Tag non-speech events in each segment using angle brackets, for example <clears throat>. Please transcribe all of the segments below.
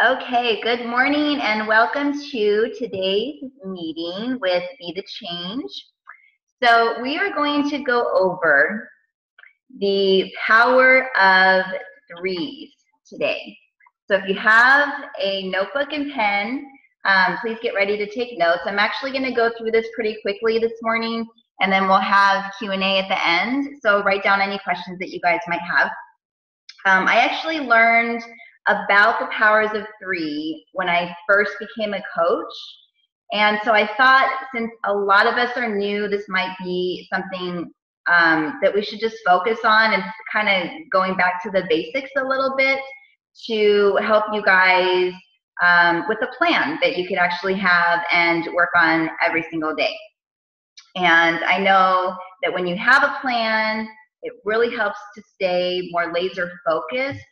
Okay, good morning and welcome to today's meeting with Be the Change. So, we are going to go over the power of threes today. So, if you have a notebook and pen, um, please get ready to take notes. I'm actually going to go through this pretty quickly this morning and then we'll have Q&A at the end. So, write down any questions that you guys might have. Um, I actually learned about the powers of three when I first became a coach. And so I thought since a lot of us are new, this might be something um, that we should just focus on and kind of going back to the basics a little bit to help you guys um, with a plan that you could actually have and work on every single day. And I know that when you have a plan, it really helps to stay more laser focused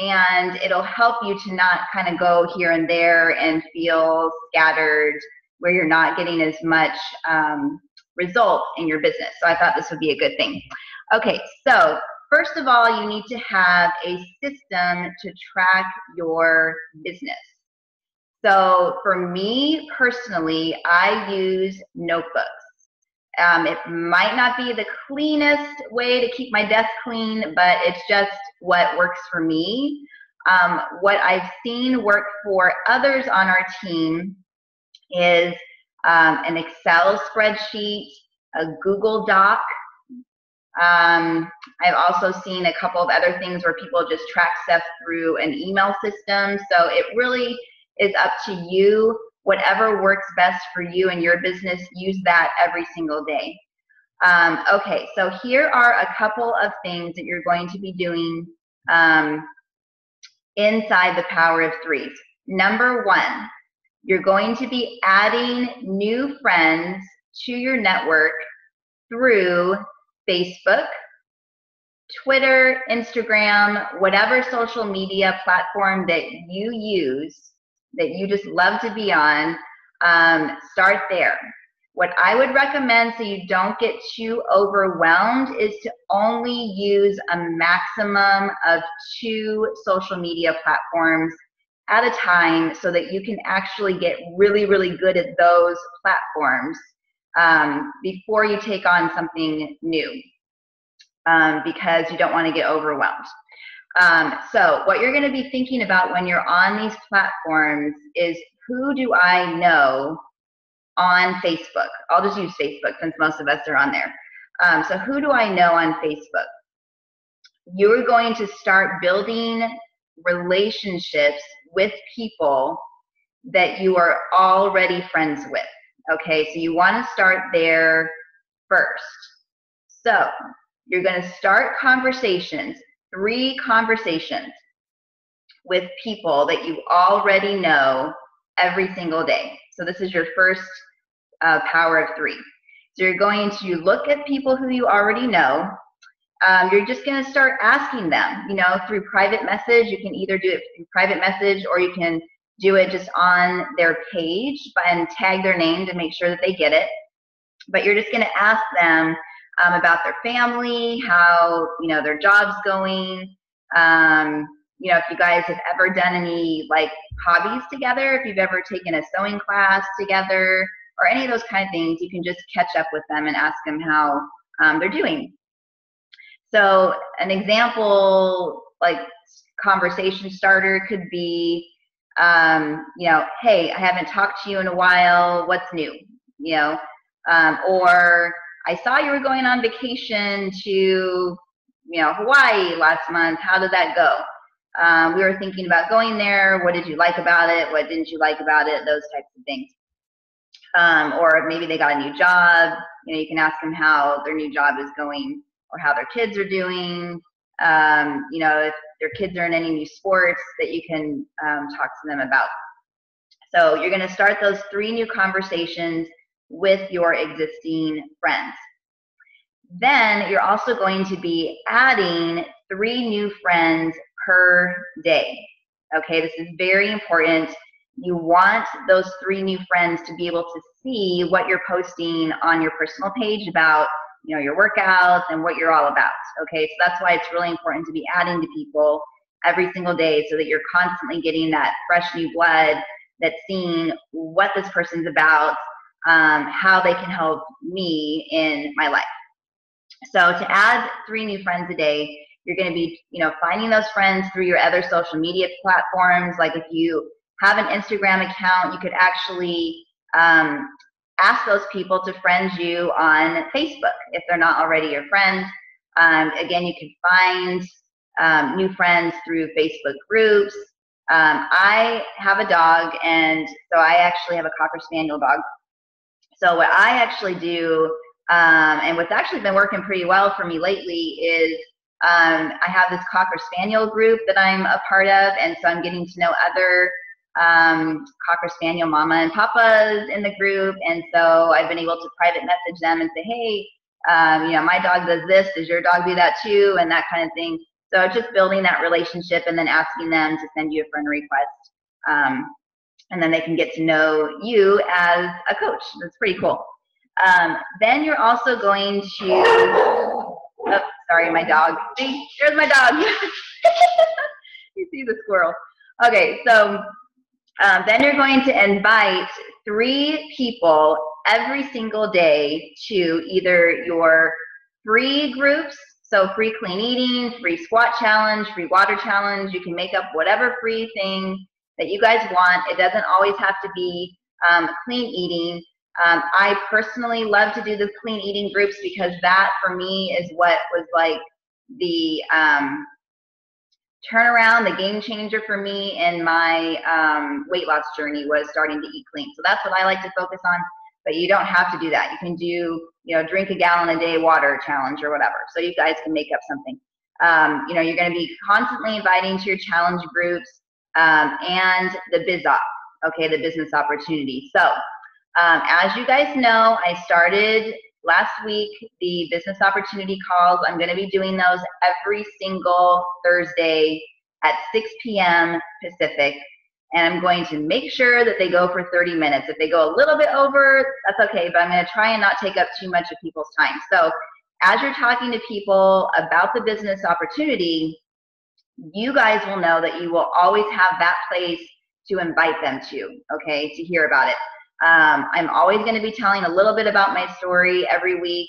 and it'll help you to not kind of go here and there and feel scattered where you're not getting as much um, result in your business. So I thought this would be a good thing. Okay, so first of all, you need to have a system to track your business. So for me personally, I use notebooks. Um, it might not be the cleanest way to keep my desk clean, but it's just what works for me. Um, what I've seen work for others on our team is um, an Excel spreadsheet, a Google Doc. Um, I've also seen a couple of other things where people just track stuff through an email system. So it really is up to you. Whatever works best for you and your business, use that every single day. Um, okay, so here are a couple of things that you're going to be doing um, inside the power of threes. Number one, you're going to be adding new friends to your network through Facebook, Twitter, Instagram, whatever social media platform that you use, that you just love to be on, um, start there. What I would recommend so you don't get too overwhelmed is to only use a maximum of two social media platforms at a time so that you can actually get really, really good at those platforms um, before you take on something new um, because you don't want to get overwhelmed. Um, so, what you're going to be thinking about when you're on these platforms is who do I know on Facebook. I'll just use Facebook since most of us are on there. Um, so who do I know on Facebook? You're going to start building relationships with people that you are already friends with. Okay, so you want to start there first. So you're going to start conversations, three conversations with people that you already know every single day. So this is your first uh, power of three. So you're going to look at people who you already know. Um, you're just going to start asking them, you know, through private message. You can either do it through private message or you can do it just on their page and tag their name to make sure that they get it. But you're just going to ask them um, about their family, how, you know, their job's going, um, you know, if you guys have ever done any like hobbies together, if you've ever taken a sewing class together, or any of those kind of things, you can just catch up with them and ask them how um, they're doing. So an example, like conversation starter could be, um, you know, hey, I haven't talked to you in a while. What's new? You know, um, or I saw you were going on vacation to, you know, Hawaii last month. How did that go? Um, we were thinking about going there. What did you like about it? What didn't you like about it? Those types of things um, or maybe they got a new job. You know, you can ask them how their new job is going or how their kids are doing. Um, you know, if their kids are in any new sports that you can um, talk to them about. So you're going to start those three new conversations with your existing friends. Then you're also going to be adding three new friends per day. Okay, this is very important you want those three new friends to be able to see what you're posting on your personal page about you know your workouts and what you're all about okay so that's why it's really important to be adding to people every single day so that you're constantly getting that fresh new blood that's seeing what this person's about, um, how they can help me in my life. So to add three new friends a day, you're going to be, you know, finding those friends through your other social media platforms. Like if you have an Instagram account, you could actually um, ask those people to friend you on Facebook if they're not already your friends. Um, again, you can find um, new friends through Facebook groups. Um, I have a dog, and so I actually have a Cocker Spaniel dog. So what I actually do, um, and what's actually been working pretty well for me lately is um, I have this Cocker Spaniel group that I'm a part of, and so I'm getting to know other um, Cocker Spaniel mama and papas in the group, and so I've been able to private message them and say, hey, um, you know, my dog does this, does your dog do that too, and that kind of thing. So just building that relationship and then asking them to send you a friend request. Um, and then they can get to know you as a coach. That's pretty cool. Um, then you're also going to, oh, sorry, my dog. See, there's my dog. <laughs> you see the squirrel. Okay, so um, then you're going to invite three people every single day to either your free groups, so free clean eating, free squat challenge, free water challenge. You can make up whatever free thing that you guys want. It doesn't always have to be um, clean eating. Um, I personally love to do the clean eating groups because that for me is what was like the um, turnaround, the game changer for me in my um, weight loss journey was starting to eat clean. So that's what I like to focus on. But you don't have to do that. You can do, you know, drink a gallon a day water challenge or whatever. So you guys can make up something. Um, you know, you're going to be constantly inviting to your challenge groups um, and the biz op, okay, the business opportunity. So um, as you guys know, I started last week the business opportunity calls. I'm going to be doing those every single Thursday at 6 p.m. Pacific. And I'm going to make sure that they go for 30 minutes. If they go a little bit over, that's okay, but I'm going to try and not take up too much of people's time. So as you're talking to people about the business opportunity, you guys will know that you will always have that place to invite them to, okay, to hear about it. Um, I'm always going to be telling a little bit about my story every week,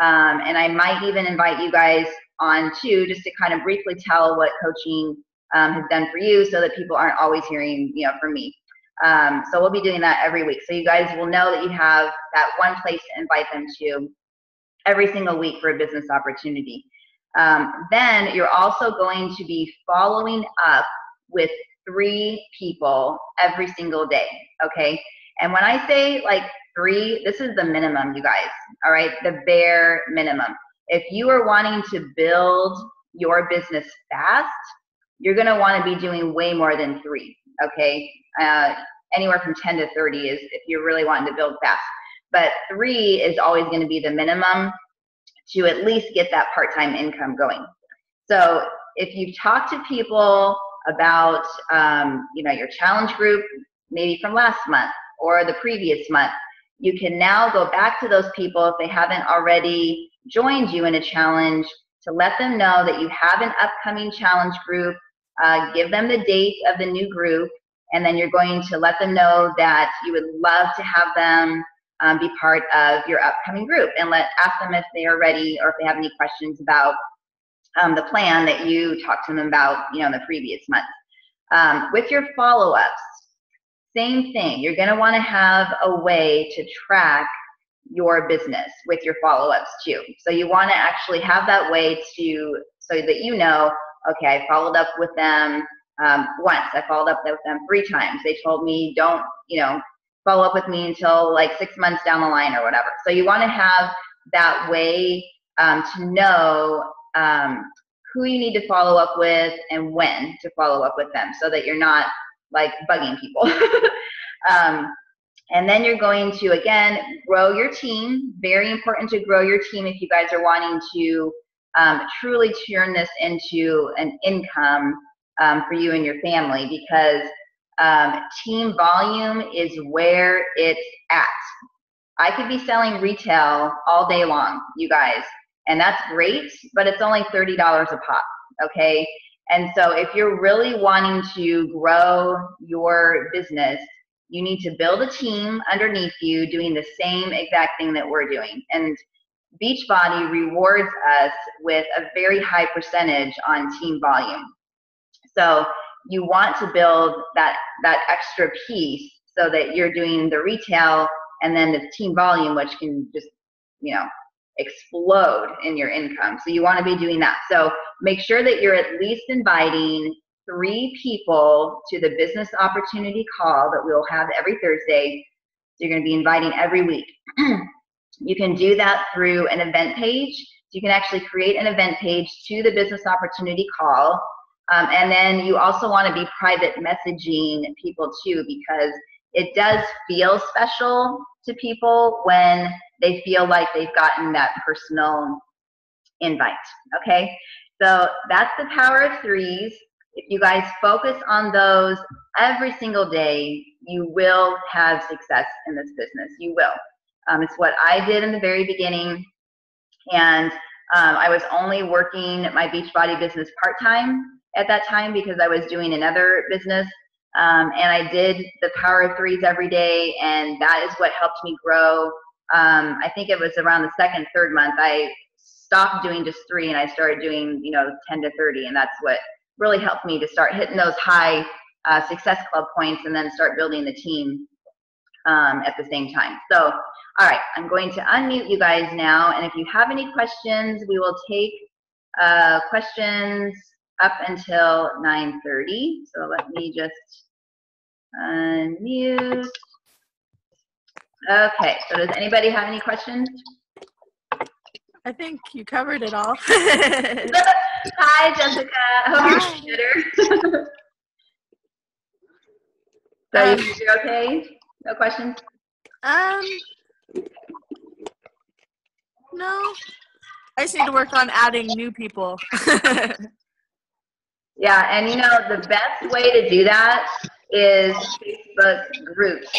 um, and I might even invite you guys on too, just to kind of briefly tell what coaching um, has done for you, so that people aren't always hearing, you know, from me. Um, so we'll be doing that every week, so you guys will know that you have that one place to invite them to every single week for a business opportunity. Um, then you're also going to be following up with three people every single day. Okay. And when I say like three, this is the minimum, you guys. All right, the bare minimum. If you are wanting to build your business fast, you're going to want to be doing way more than three. Okay, uh, anywhere from 10 to 30 is if you're really wanting to build fast. But three is always going to be the minimum to at least get that part-time income going. So if you talk to people about um, you know your challenge group, maybe from last month, or the previous month. You can now go back to those people if they haven't already joined you in a challenge to let them know that you have an upcoming challenge group. Uh, give them the date of the new group, and then you're going to let them know that you would love to have them um, be part of your upcoming group and let ask them if they are ready or if they have any questions about um, the plan that you talked to them about you know in the previous month. Um, with your follow-ups, same thing. You're going to want to have a way to track your business with your follow-ups too. So you want to actually have that way to so that you know, okay, I followed up with them um, once. I followed up with them three times. They told me don't, you know, follow up with me until like six months down the line or whatever. So you want to have that way um, to know um, who you need to follow up with and when to follow up with them so that you're not like bugging people. <laughs> um, and then you're going to, again, grow your team. Very important to grow your team if you guys are wanting to um, truly turn this into an income um, for you and your family because um, team volume is where it's at. I could be selling retail all day long, you guys, and that's great, but it's only $30 a pop, okay? And so if you're really wanting to grow your business, you need to build a team underneath you doing the same exact thing that we're doing. And Beachbody rewards us with a very high percentage on team volume. So you want to build that that extra piece so that you're doing the retail and then the team volume, which can just you know explode in your income. So you want to be doing that. So make sure that you're at least inviting three people to the business opportunity call that we'll have every Thursday. So you're going to be inviting every week. <clears throat> you can do that through an event page. So you can actually create an event page to the business opportunity call. Um, and then you also want to be private messaging people too because it does feel special to people when they feel like they've gotten that personal invite. Okay, so that's the power of threes. If you guys focus on those every single day, you will have success in this business. You will. Um, it's what I did in the very beginning. And um, I was only working my Beachbody business part time at that time because I was doing another business. Um, and I did the power of threes every day, and that is what helped me grow. Um, I think it was around the second, third month, I stopped doing just three and I started doing, you know, 10 to 30. And that's what really helped me to start hitting those high uh, success club points and then start building the team um, at the same time. So, all right, I'm going to unmute you guys now. And if you have any questions, we will take uh, questions up until 9.30. So let me just unmute. Okay, so does anybody have any questions? I think you covered it all. <laughs> Hi, Jessica. Hope you're better. <laughs> so um, you okay? No questions? Um, no. I just need to work on adding new people. <laughs> yeah, and you know, the best way to do that is Facebook groups.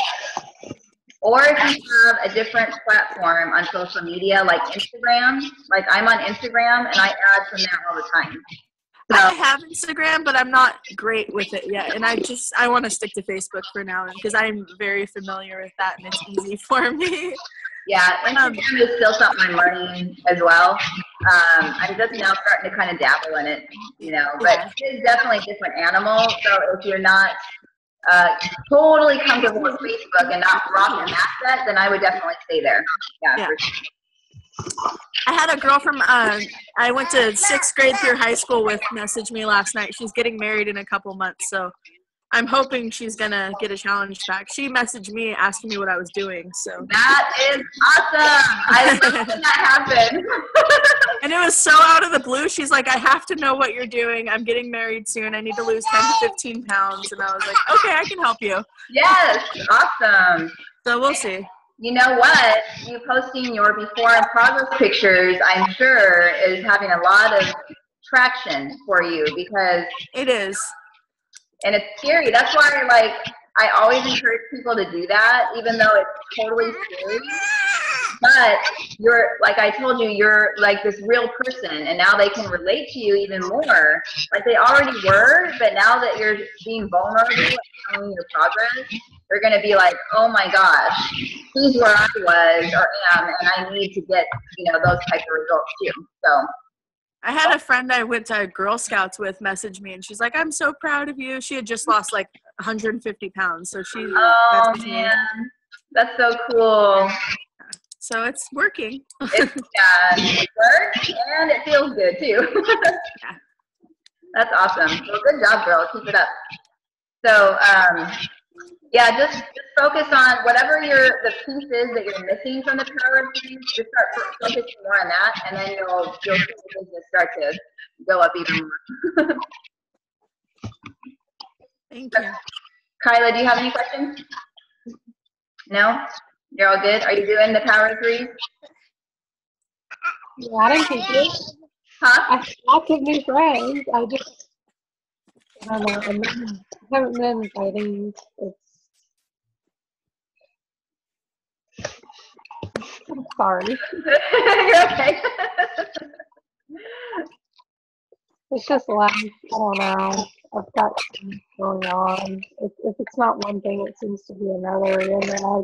Or if you have a different platform on social media like Instagram, like I'm on Instagram and I add from there all the time. So, I have Instagram, but I'm not great with it yet, and I just I want to stick to Facebook for now because I'm very familiar with that and it's easy <laughs> for me. Yeah, Instagram is still something I'm learning as well. Um, I'm just now starting to kind of dabble in it, you know. But yeah. it is definitely a different animal. So if you're not uh, totally comfortable with Facebook and not rocking that then I would definitely stay there. Yeah. yeah. Sure. I had a girl from uh, I went to sixth grade through high school with message me last night. She's getting married in a couple months, so I'm hoping she's gonna get a challenge back. She messaged me asking me what I was doing. So that is awesome. I love that happened. <laughs> and it was so out of the blue. She's like, I have to know what you're doing. I'm getting married soon. I need to lose 10 to 15 pounds. And I was like, okay, I can help you. Yes, awesome. So we'll see. You know what? You posting your before and progress pictures, I'm sure, is having a lot of traction for you because it is and it's scary. That's why, like, I always encourage people to do that, even though it's totally scary. But you're, like I told you, you're like this real person, and now they can relate to you even more. Like they already were, but now that you're being vulnerable and showing your progress, they're to be like, oh my gosh, he's where I was or am, and I need to get, you know, those type of results too. So I had a friend I went to Girl Scouts with message me, and she's like, "I'm so proud of you." She had just lost like 150 pounds, so she. Oh man, me. that's so cool. So it's working. It's, <laughs> yeah, it works and it feels good too. <laughs> yeah. That's awesome. Well, good job, girl. Keep it up. So, um, yeah, just, just focus on whatever your the piece is that you're missing from the power of things. Just start focusing more on that, and then you'll you'll see the business start to go up even more. <laughs> Thank you. Kyla, do you have any questions? No? You're all good? Are you doing the power of three? Yeah, I don't think it. Huh? I lots of new friends. I just I don't know. I haven't been inviting. It's I'm sorry. <laughs> You're okay. it's just life. I don't know. I've got things going on. If, if it's not one thing, it seems to be another. And then I,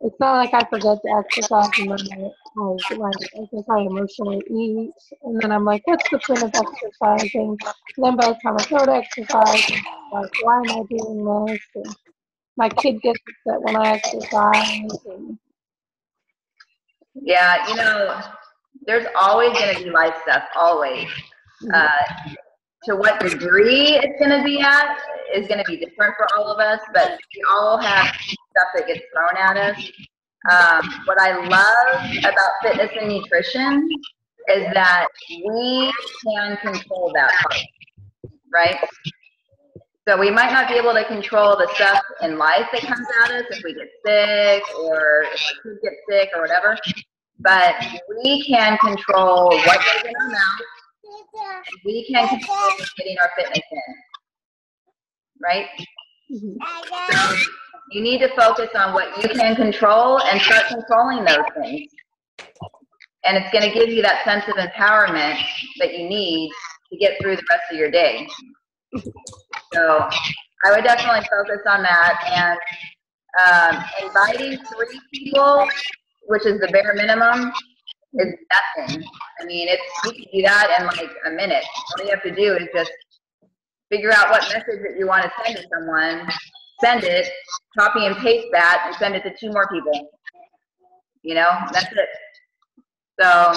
it's not like I forget to exercise and then I, I, like, I guess I emotionally eat. And then I'm like, what's the point of exercising? And then by the time I go to exercise, I'm like, why am I doing this? And my kid gets upset when I exercise. And, Yeah, you know, there's always going to be life stuff, always. Uh, to what degree it's going to be at is going to be different for all of us, but we all have stuff that gets thrown at us. Um, what I love about fitness and nutrition is that we can control that part, right? So we might not be able to control the stuff in life that comes at us if we get sick or if our kids get sick or whatever, but we can control what goes in our mouth. We can control getting our fitness in, right? So you need to focus on what you can control and start controlling those things. And it's going to give you that sense of empowerment that you need to get through the rest of your day. So I would definitely focus on that and um, inviting three people, which is the bare minimum, is nothing. I mean, it's you can do that in like a minute. All you have to do is just figure out what message that you want to send to someone, send it, copy and paste that, and send it to two more people. You know, that's it. So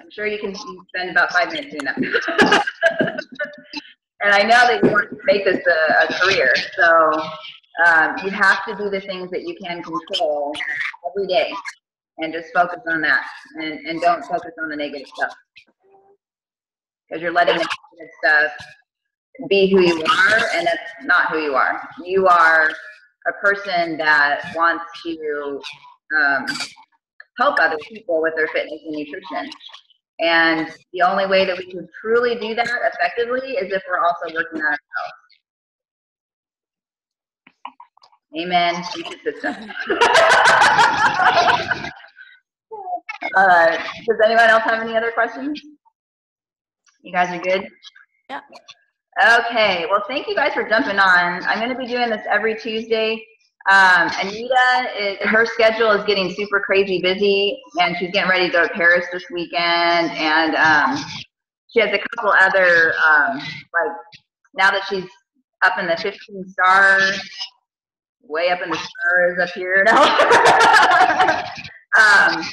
I'm sure you can you can spend about five minutes doing that. <laughs> and I know that you want to make this a, a career, so um, you have to do the things that you can control every day, and just focus on that, and, and don't focus on the negative stuff, because you're letting the negative stuff be who you are, and that's not who you are. You are a person that wants to um, help other people with their fitness and nutrition. And the only way that we can truly do that effectively is if we're also working on ourselves. Amen. <laughs> Uh, does anyone else have any other questions? You guys are good? Yeah. Okay. Well, thank you guys for jumping on. I'm going to be doing this every Tuesday. Um, Anita, is, her schedule is getting super crazy busy, and she's getting ready to go to Paris this weekend, and um, she has a couple other um, like now that she's up in the 15 stars, way up in the stars up here now. <laughs> um,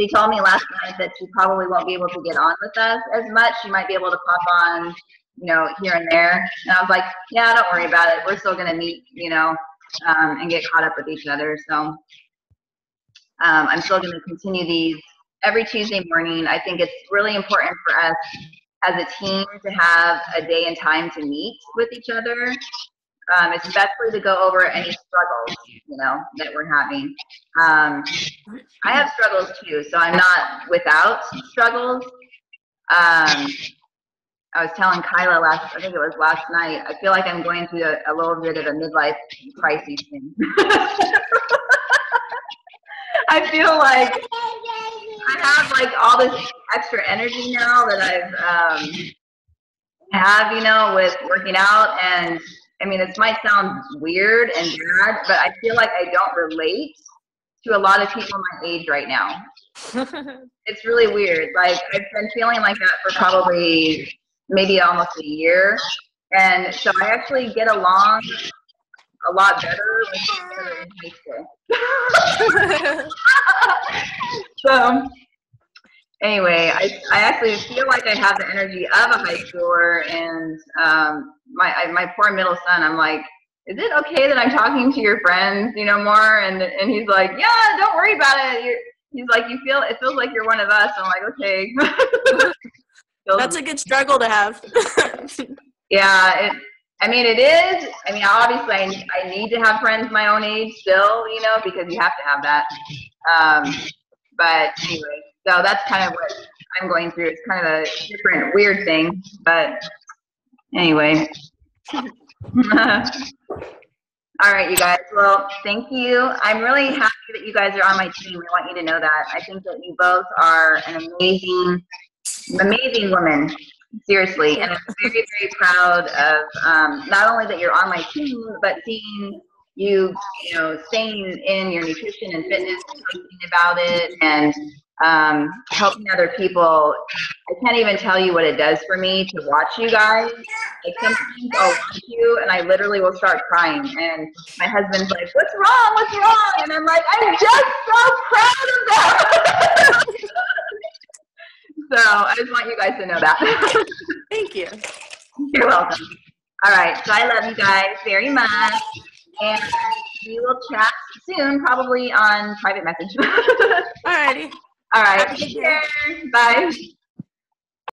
she told me last night that she probably won't be able to get on with us as much. She might be able to pop on, you know, here and there. And I was like, yeah, don't worry about it. We're still gonna meet, you know um, and get caught up with each other. So um, I'm still going to continue these every Tuesday morning. I think it's really important for us as a team to have a day and time to meet with each other, um, especially to go over any struggles, you know, that we're having. Um, I have struggles too, so I'm not without struggles. Um, I was telling Kyla last, I think it was last night, I feel like I'm going through a, a little bit of a midlife crisis thing. <laughs> I feel like I have like all this extra energy now that I've um, have, you know, with working out. And I mean, this might sound weird and bad, but I feel like I don't relate to a lot of people my age right now. <laughs> it's really weird. Like I've been feeling like that for probably maybe almost a year. And so I actually get along a lot better with people in high school. <laughs> so anyway, I, I actually feel like I have the energy of a high schooler and um, my, I, my poor middle son, I'm like, is it okay that I'm talking to your friends, you know, more? And, and he's like, yeah, don't worry about it. You're, he's like, you feel, it feels like you're one of us. I'm like, okay. <laughs> That's a good struggle to have. <laughs> yeah, it, I mean, it is. I mean, obviously, I, I need to have friends my own age still, you know, because you have to have that. Um, but anyway, so that's kind of what I'm going through. It's kind of a different, weird thing. But anyway. <laughs> All right, you guys. Well, thank you. I'm really happy that you guys are on my team. I want you to know that. I think that you both are an amazing amazing woman seriously, and I'm very, very proud of um, not only that you're on my team, but seeing you, you know, staying in your nutrition and fitness, talking about it, and um, helping other people. I can't even tell you what it does for me to watch you guys. Like sometimes I'll watch you and I literally will start crying. And my husband's like, "What's wrong? What's wrong?" And I'm like, "I'm just so proud of them." <laughs> so I just want you guys to know that. <laughs> Thank you. You're welcome. All right, so I love you guys very much, and we will chat soon, probably on private message. <laughs> Alrighty. All right, Have a good take care. Bye.